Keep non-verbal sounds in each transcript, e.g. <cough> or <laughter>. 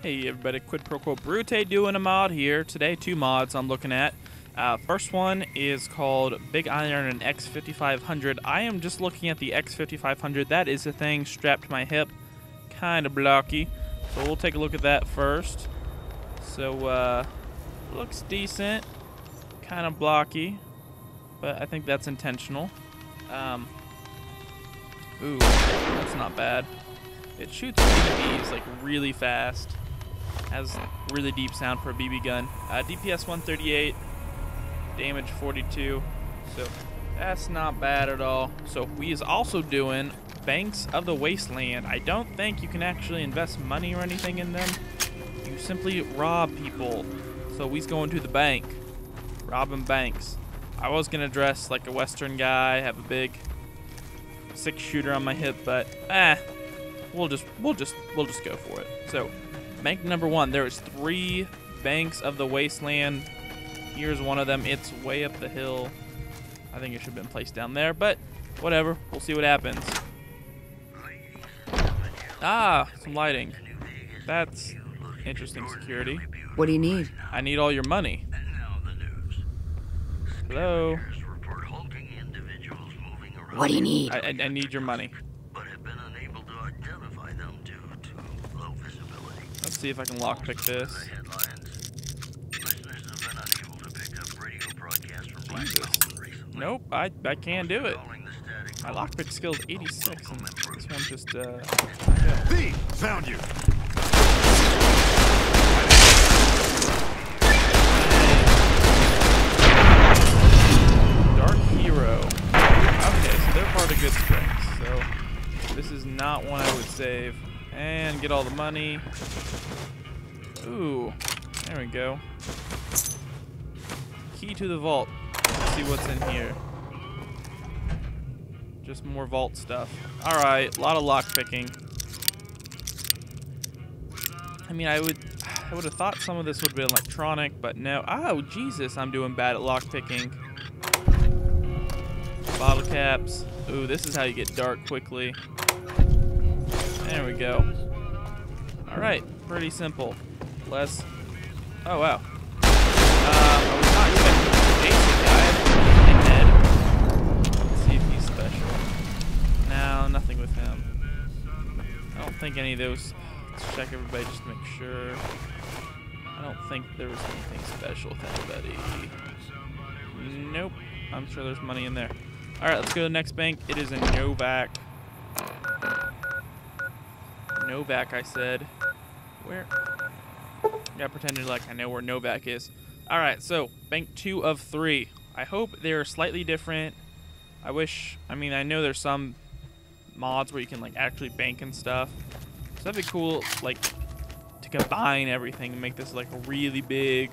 Hey everybody, Quid Pro Quo Brute doing a mod here. Today, two mods I'm looking at. Uh, first one is called Big Iron and X5500. I am just looking at the X5500. That is the thing strapped to my hip. Kind of blocky. So we'll take a look at that first. So, uh, looks decent. Kind of blocky. But I think that's intentional. Um, ooh, that's not bad. It shoots BBs like really fast. Has really deep sound for a BB gun. Uh, DPS 138, damage 42. So that's not bad at all. So we is also doing Banks of the Wasteland. I don't think you can actually invest money or anything in them. You simply rob people. So we's going to the bank, robbing banks. I was gonna dress like a Western guy, have a big six shooter on my hip, but eh, we'll just we'll just we'll just go for it. So Bank number one. There is three banks of the wasteland. Here's one of them. It's way up the hill. I think it should have been placed down there, but whatever. We'll see what happens. Ah, some lighting. That's interesting security. What do you need? I need all your money. Hello? What do you need? I, I, I need your money. See if I can lockpick this. Jesus. Nope, I, I can't do it. My lockpick skill's 86, and this one just, uh... Yeah. Found you! Dark Hero. Okay, so they're part of Goodsprings, so... This is not one I would save. And get all the money. Ooh, there we go. Key to the vault. Let's see what's in here. Just more vault stuff. Alright, a lot of lock picking. I mean, I would I would have thought some of this would be electronic, but no. Oh, Jesus, I'm doing bad at lock picking. Bottle caps. Ooh, this is how you get dark quickly. There we go. Alright, pretty simple. Less. Oh, wow. Um, I was not expecting the basic guy. Let's see if he's special. No, nothing with him. I don't think any of those. Let's check everybody just to make sure. I don't think there was anything special with anybody. Nope. I'm sure there's money in there. Alright, let's go to the next bank. It is in Novac. Novac, I said. Where? Yeah, pretending like I know where Novac is. Alright, so, bank two of three. I hope they're slightly different. I wish, I mean, I know there's some mods where you can, like, actually bank and stuff. So that'd be cool, like, to combine everything and make this, like, a really big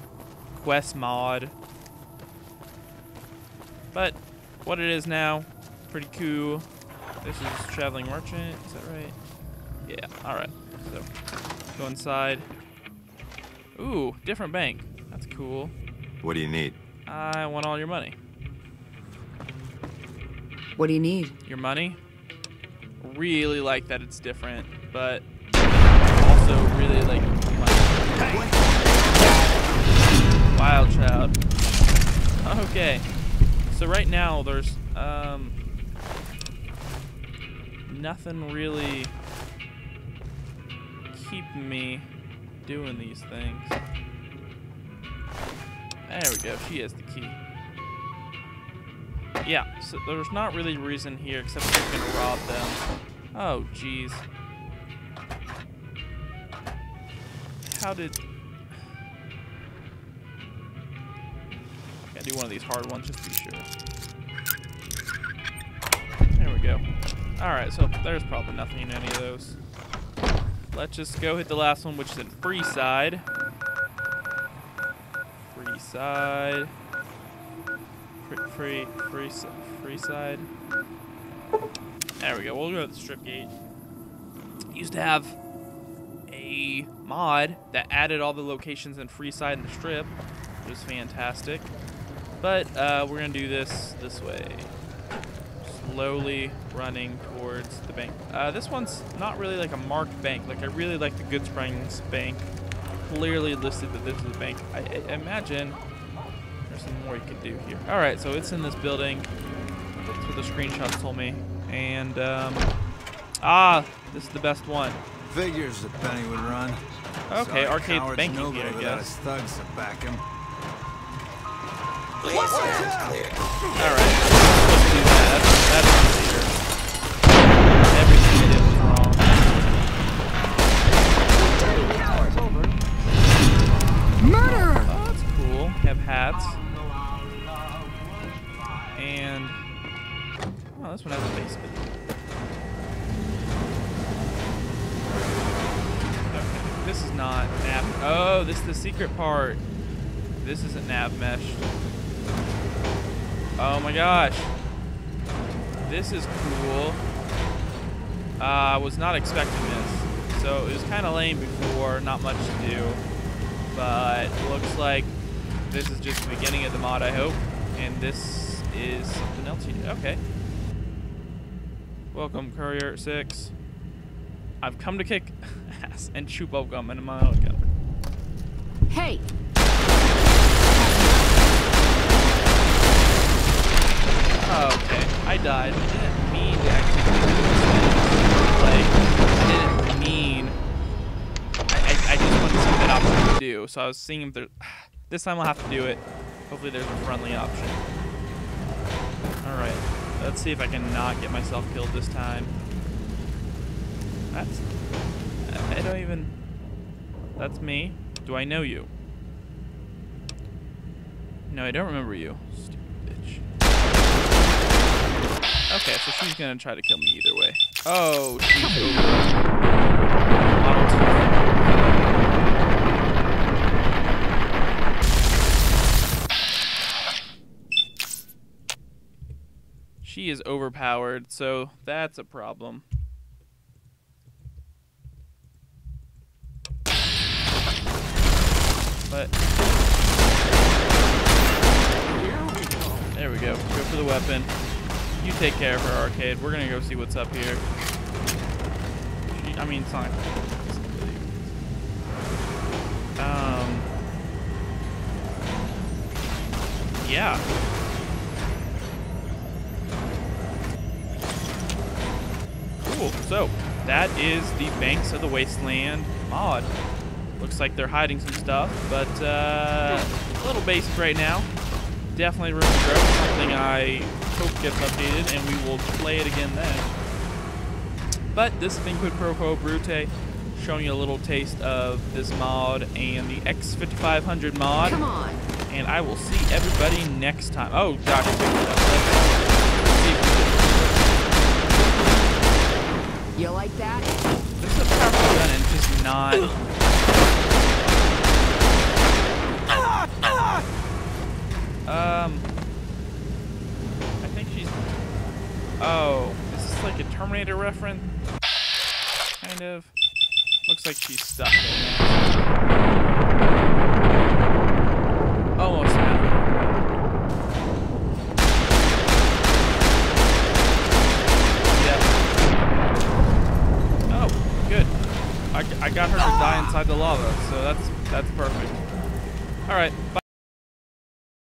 quest mod. But, what it is now, pretty cool. This is Traveling Merchant, is that right? Yeah, alright. So, go inside. Ooh, different bank. That's cool. What do you need? I want all your money. What do you need? Your money? Really like that it's different, but also really like money. Wild child. Okay. So right now there's um nothing really keeping me doing these things. There we go. She has the key. Yeah, so there's not really reason here except we're gonna rob them. Oh, jeez. How did... Gotta do one of these hard ones just to be sure. There we go. Alright, so there's probably nothing in any of those. Let's just go hit the last one, which is in Freeside. Freeside. Free, side. free, free, free side. There we go. We'll go to the strip gate. Used to have a mod that added all the locations in Freeside and the strip, which was fantastic. But uh, we're gonna do this this way. Just slowly running towards the bank. Uh, this one's not really like a marked bank. Like I really like the Goodsprings Bank. Clearly listed that this is a bank. I, I imagine there's some more you could do here. All right, so it's in this building. That's what the screenshots told me. And um, ah, this is the best one. Figures that Penny would run. Okay, Sorry, arcade coward's banking nobody here, I guess. his thugs to back him. All right, do that. That's, that's clear. Everything I did was wrong. Murderer! Oh, that's cool. Have hats. And oh, this one has a basement. Okay, this is not nav. Oh, this is the secret part. This isn't nav meshed. Oh my gosh. This is cool. Uh, I was not expecting this. So it was kind of lame before, not much to do. But looks like this is just the beginning of the mod, I hope. And this is something else you do. Okay. Welcome, Courier 6. I've come to kick <laughs> ass and chew bubblegum into my helicopter. Hey! Oh, okay. I I didn't mean to actually do this. Like, I didn't mean. I, I, I just wanted to that option would do. So I was seeing if there. <sighs> This time I'll have to do it. Hopefully there's a friendly option. Alright. Let's see if I can not get myself killed this time. That's. I don't even. That's me. Do I know you? No, I don't remember you. Okay, so she's gonna try to kill me either way. Oh, she's over. She is overpowered, so that's a problem. But there we go. Go for the weapon. You take care of her, Arcade. We're gonna go see what's up here. She, I mean, it's. Um. Yeah. Cool. So, that is the Banks of the Wasteland mod. Looks like they're hiding some stuff, but uh, a little basic right now. Definitely room to grow. Something I hope gets updated, and we will play it again then. But this has been Quid Pro Quo Brute, showing you a little taste of this mod and the X5500 mod. Come on! And I will see everybody next time. Oh, Josh picked it up. Let's see if we You like that? This is a powerful gun and just not. <laughs> Um, I think she's. Oh, is this like a Terminator reference? Kind of. Looks like she's stuck now. Almost. Oh, good. I, I got her to die inside the lava, so that's that's perfect. All right. Bye.